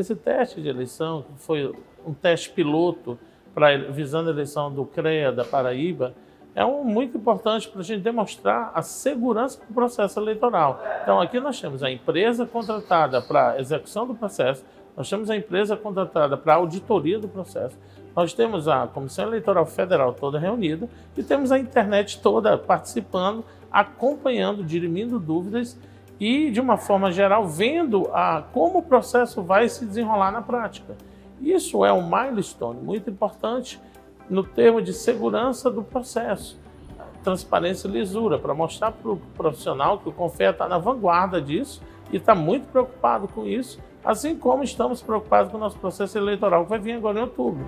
Esse teste de eleição, que foi um teste piloto pra, visando a eleição do CREA da Paraíba, é um, muito importante para a gente demonstrar a segurança do processo eleitoral. Então, aqui nós temos a empresa contratada para a execução do processo, nós temos a empresa contratada para a auditoria do processo, nós temos a Comissão Eleitoral Federal toda reunida e temos a internet toda participando, acompanhando, dirimindo dúvidas e, de uma forma geral, vendo a, como o processo vai se desenrolar na prática. Isso é um milestone muito importante no termo de segurança do processo, transparência e lisura, para mostrar para o profissional que o CONFEA está na vanguarda disso e está muito preocupado com isso, assim como estamos preocupados com o nosso processo eleitoral que vai vir agora em outubro.